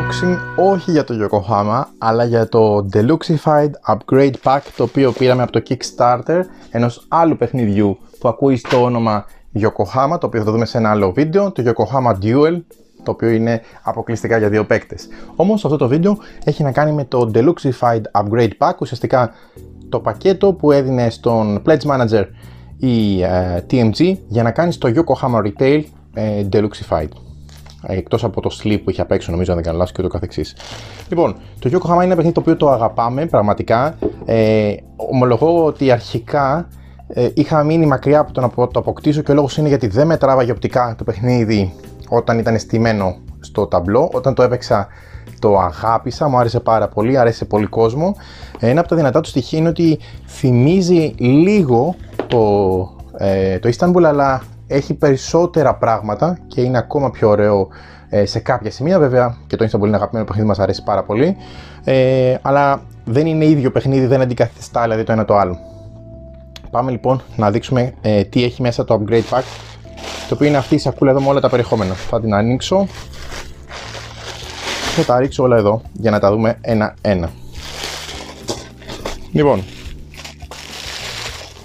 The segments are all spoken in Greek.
unboxing όχι για το Yokohama αλλά για το Deluxified Upgrade Pack το οποίο πήραμε από το Kickstarter ενός άλλου παιχνιδιού που ακούει στο όνομα Yokohama το οποίο θα το δούμε σε ένα άλλο βίντεο το Yokohama Duel το οποίο είναι αποκλειστικά για δύο παίκτες. Όμως αυτό το βίντεο έχει να κάνει με το Deluxified Upgrade Pack ουσιαστικά το πακέτο που έδινε στον Pledge Manager η uh, TMG για να κάνεις το Yokohama Retail uh, Deluxified εκτός από το sleep που είχε απ' έξω, νομίζω, αν δεν κάνω λάθος και το καθεξής. Λοιπόν, το Yokohama είναι ένα παιχνίδι το οποίο το αγαπάμε πραγματικά. Ε, ομολογώ ότι αρχικά ε, είχα μείνει μακριά από το να το αποκτήσω και ο λόγος είναι γιατί δεν με τράβαγε οπτικά το παιχνίδι όταν ήταν στημένο στο ταμπλό. Όταν το έπαιξα το αγάπησα, μου άρεσε πάρα πολύ, άρεσε σε πολύ κόσμο. Ένα από τα δυνατά του στοιχεία είναι ότι θυμίζει λίγο το, ε, το Istanbul, αλλά έχει περισσότερα πράγματα και είναι ακόμα πιο ωραίο ε, σε κάποια σημεία. Βέβαια και το Istanbul είναι αγαπημένο παιχνίδι, μας αρέσει πάρα πολύ. Ε, αλλά δεν είναι ίδιο παιχνίδι, δεν αντικαθιστά δηλαδή το ένα το άλλο. Πάμε λοιπόν να δείξουμε ε, τι έχει μέσα το upgrade pack το οποίο είναι αυτή η σακούλα εδώ με όλα τα περιεχόμενα. Θα την ανοίξω και τα ρίξω όλα εδώ για να τα δούμε ένα-ένα. Λοιπόν,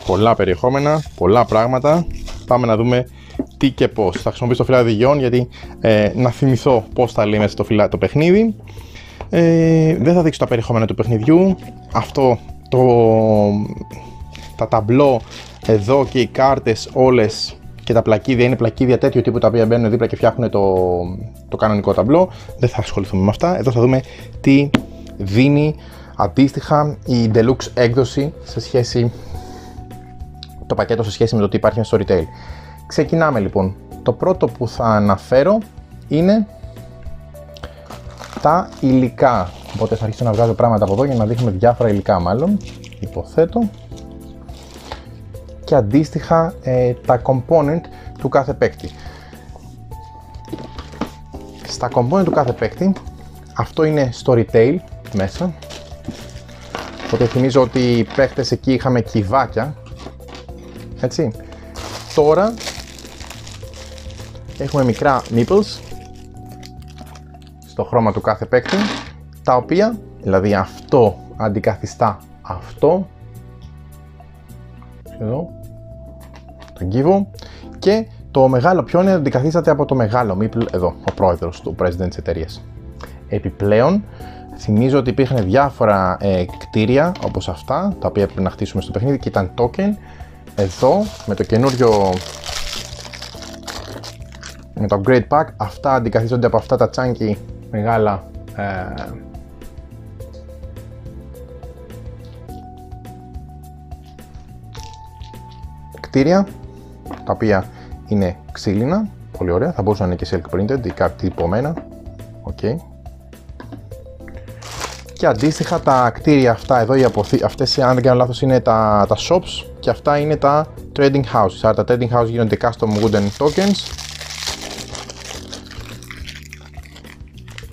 πολλά περιεχόμενα, πολλά πράγματα. Πάμε να δούμε τι και πώς. Θα χρησιμοποιήσω το φυλάδι γιών γιατί ε, να θυμηθώ πώς θα λέει μέσα το, φυλά, το παιχνίδι. Ε, δεν θα δείξω τα περιεχόμενα του παιχνιδιού. Αυτό το, τα ταμπλό εδώ και οι κάρτες όλες και τα πλακίδια είναι πλακίδια τέτοιου τύπου τα οποία μπαίνουν δίπλα και φτιάχνουν το, το κανονικό ταμπλό. Δεν θα ασχοληθούμε με αυτά. Εδώ θα δούμε τι δίνει αντίστοιχα η deluxe έκδοση σε σχέση το πακέτο σε σχέση με το τι υπάρχει στο retail. Ξεκινάμε λοιπόν. Το πρώτο που θα αναφέρω είναι τα υλικά. Οπότε θα αρχίσω να βγάζω πράγματα από εδώ για να δείχνουμε διάφορα υλικά μάλλον. Υποθέτω και αντίστοιχα ε, τα component του κάθε παίκτη. Στα component του κάθε παίκτη, αυτό είναι στο retail μέσα. Οπότε θυμίζω ότι οι παίκτες εκεί είχαμε κυβάκια. Έτσι. Τώρα έχουμε μικρά nipples στο χρώμα του κάθε παίκτη, τα οποία, δηλαδή αυτό αντικαθιστά αυτό εδώ, τον κύβο και το μεγάλο πιόνι αντικαθίσταται από το μεγάλο Μίπλ εδώ, ο πρόεδρος του president της εταιρείας. Επιπλέον, θυμίζω ότι υπήρχαν διάφορα ε, κτίρια όπως αυτά, τα οποία πρέπει να χτίσουμε στο παιχνίδι και ήταν token. Εδώ, με το καινούριο με το upgrade pack, αυτά αντικαθίστανται από αυτά τα chunky μεγάλα ε, κτίρια τα οποία είναι ξύλινα, πολύ ωραία, θα μπορούσαν να είναι και silk printed ή κάτι τυπωμένα. Okay. Και αντίστοιχα τα κτίρια αυτά εδώ, οι αποθή, αυτές αν δεν κάνω λάθος είναι τα, τα shops και αυτά είναι τα trading houses. Άρα τα trading houses γίνονται custom wooden tokens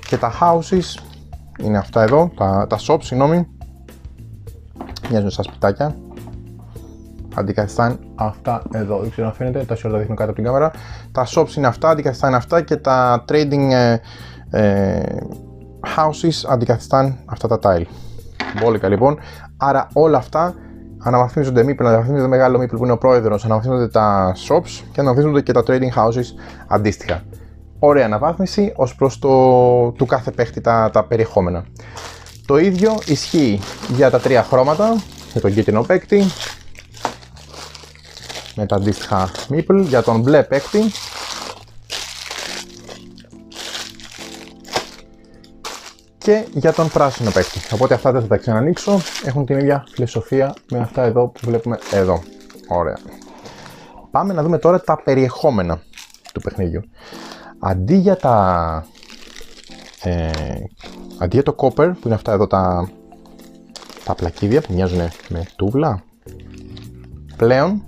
και τα houses είναι αυτά εδώ, τα, τα shops, συγγνώμη, μοιάζουν σαν σπιτάκια αντικαθιστάν αυτά εδώ. Δεν ξέρω αν φαίνεται, τα σιόρτα δείχνω κάτω από την κάμερα. Τα shops είναι αυτά, αντικαθιστάν αυτά και τα trading ε, ε, houses αντικαθιστάν αυτά τα tile. Μπόλικα λοιπόν. Άρα όλα αυτά αναβαθμίζονται μήπως, αναβαθμίζονται το μεγάλο μήπως που είναι ο πρόεδρος, αναβαθμίζονται τα shops και αναβαθμίζονται και τα trading houses αντίστοιχα. Ωραία αναβάθμιση ως προς το του κάθε παίχτη τα, τα περιεχόμενα. Το ίδιο ισχύει για τα τρία χρώματα, για τον κίτρινο παίκτη, με τα αντίστοιχα Meeple για τον μπλε παίκτη και για τον πράσινο παίκτη. Οπότε αυτά δεν θα τα ξανανοίξω, έχουν την ίδια φιλοσοφία με αυτά εδώ που βλέπουμε εδώ. Ωραία. Πάμε να δούμε τώρα τα περιεχόμενα του παιχνιδιού. Αντί για τα... Ε, αντί για το copper, που είναι αυτά εδώ τα, τα πλακίδια που μοιάζουν με τούβλα, πλέον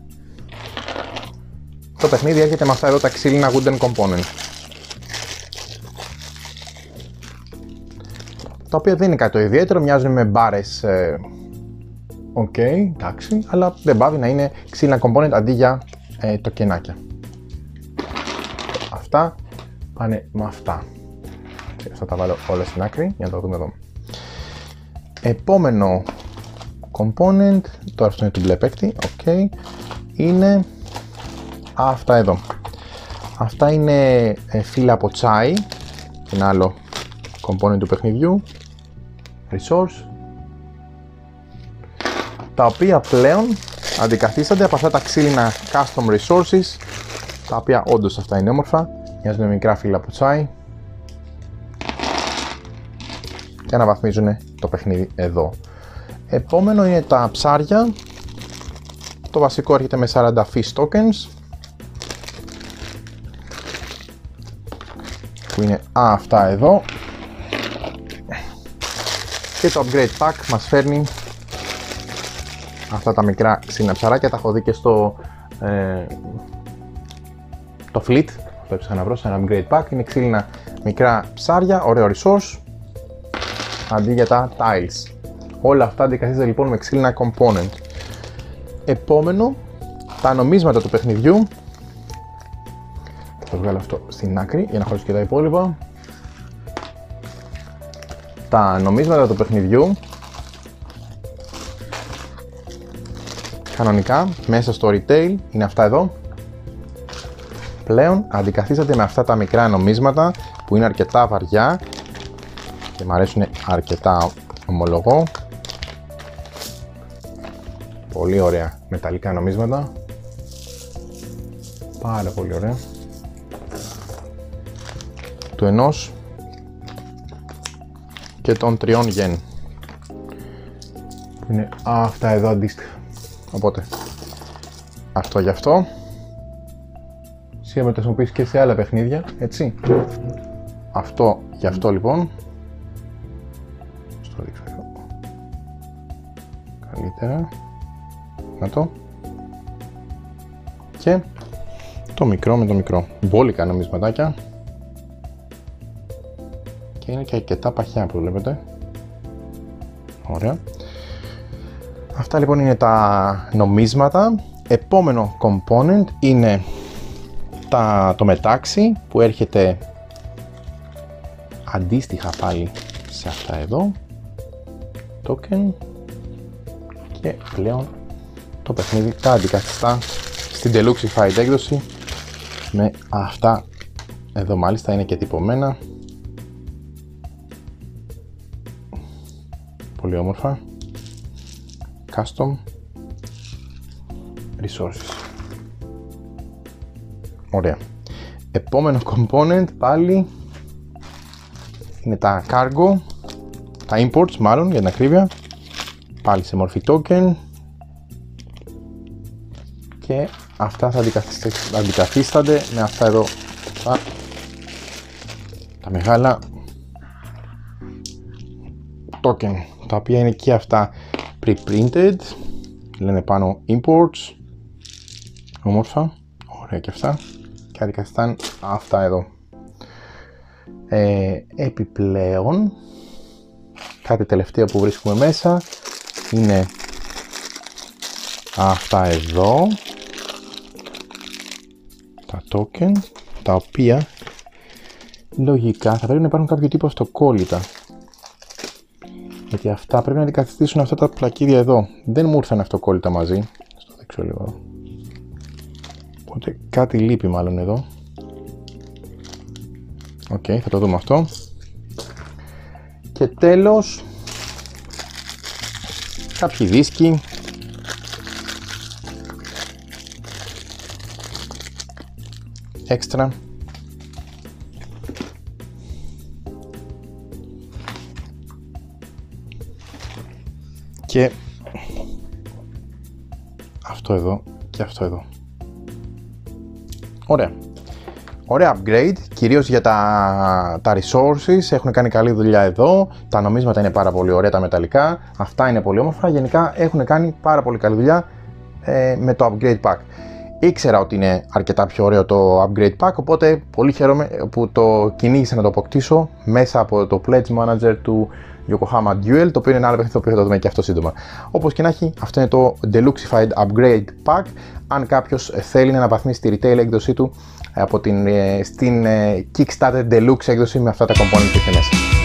το παιχνίδι έρχεται με αυτά εδώ τα ξύλινα wooden component. Τα οποία δεν είναι κάτι το ιδιαίτερο, μοιάζουν με μπάρες. Ε, ok, okay, εντάξει, αλλά δεν παύει να είναι ξύλινα component αντί για ε, το κενάκια. Αυτά πάνε με αυτά. θα τα βάλω όλα στην άκρη για να το δούμε εδώ. Επόμενο component, τώρα αυτό είναι του μπλε παίκτη, ok, είναι αυτά εδώ. Αυτά είναι ε, φύλλα από τσάι, ένα άλλο component του παιχνιδιού, resource, τα οποία πλέον αντικαθίστανται από αυτά τα ξύλινα custom resources, τα οποία όντως αυτά είναι όμορφα, μοιάζουν με μικρά φύλλα από τσάι και αναβαθμίζουν το παιχνίδι εδώ. Επόμενο είναι τα ψάρια. Το βασικό έρχεται με 40 fish tokens. Που είναι αυτά εδώ. Και το upgrade pack μας φέρνει αυτά τα μικρά ξύνα ψαράκια. Τα έχω δει και στο ε, το fleet. Το έψαχα να βρω σε ένα upgrade pack. Είναι ξύλινα μικρά ψάρια, ωραίο resource. Αντί για τα tiles. Όλα αυτά αντικαθίζονται λοιπόν με ξύλινα component. Επόμενο, τα νομίσματα του παιχνιδιού. Θα το βγάλω αυτό στην άκρη για να χωρίσω και τα υπόλοιπα. Τα νομίσματα του παιχνιδιού κανονικά μέσα στο retail είναι αυτά εδώ πλέον αντικαθίσταται με αυτά τα μικρά νομίσματα που είναι αρκετά βαριά και μου αρέσουν αρκετά ομολογώ Πολύ ωραία μεταλλικά νομίσματα. Πάρα πολύ ωραία. Του ενός και των τριών γεν. Είναι αυτά εδώ αντίστοιχα. Οπότε αυτό γι' αυτό. Σήμερα το χρησιμοποιείς και σε άλλα παιχνίδια, έτσι. Αυτό γι' αυτό λοιπόν. Στο δείξω εδώ. Καλύτερα το και το μικρό με το μικρό μπόλικα νομισματάκια και είναι και αρκετά παχιά που βλέπετε. Ωραία. Αυτά λοιπόν είναι τα νομίσματα. Επόμενο component είναι τα, το μετάξι που έρχεται αντίστοιχα πάλι σε αυτά εδώ. Token. Και πλέον το παιχνίδι τα αντικαθιστά στην Deluxified έκδοση με αυτά εδώ μάλιστα είναι και τυπωμένα πολύ όμορφα. Custom resources. Ωραία. Επόμενο component πάλι είναι τα cargo τα imports μάλλον για την ακρίβεια. Πάλι σε μορφή token. Και αυτά θα αντικαθίστανται με αυτά εδώ τα, τα μεγάλα token τα οποία είναι και αυτά pre-printed λένε πάνω imports όμορφα ωραία και αυτά και αντικαθιστάν αυτά εδώ. Ε, επιπλέον κάτι τελευταίο που βρίσκουμε μέσα είναι αυτά εδώ τα token τα οποία λογικά θα πρέπει να υπάρχουν κάποιο τύπο αυτοκόλλητα γιατί αυτά πρέπει να αντικαθιστήσουν αυτά τα πλακίδια εδώ. Δεν μου ήρθαν αυτοκόλλητα μαζί. Στο δείξω λίγο. Οπότε κάτι λείπει μάλλον εδώ. Οκ, θα το δούμε αυτό. Και τέλος κάποιοι δίσκοι. Έξτρα και αυτό εδώ και αυτό εδώ. Ωραία. Ωραία upgrade, κυρίως για τα, τα resources, έχουν κάνει καλή δουλειά εδώ, τα νομίσματα είναι πάρα πολύ ωραία, τα μεταλλικά, αυτά είναι πολύ όμορφα, γενικά έχουν κάνει πάρα πολύ καλή δουλειά ε, με το upgrade pack. ήξερα ότι είναι αρκετά πιο ωραίο το upgrade pack, οπότε πολύ χαίρομαι που το κυνήγησα να το αποκτήσω μέσα από το Pledge Manager του Yokohama Duel, το οποίο είναι ένα άλλο παιχνίδι το οποίο θα το δούμε και αυτό σύντομα. Όπως και να έχει, αυτό είναι το Deluxified Upgrade Pack. Αν κάποιος θέλει να αναβαθμίσει τη retail έκδοσή του από την, ε, στην ε, Kickstarter Deluxe έκδοση με αυτά τα components που έχει μέσα.